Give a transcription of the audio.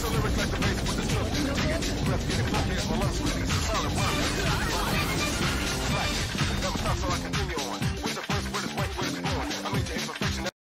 Black, double stop so I continue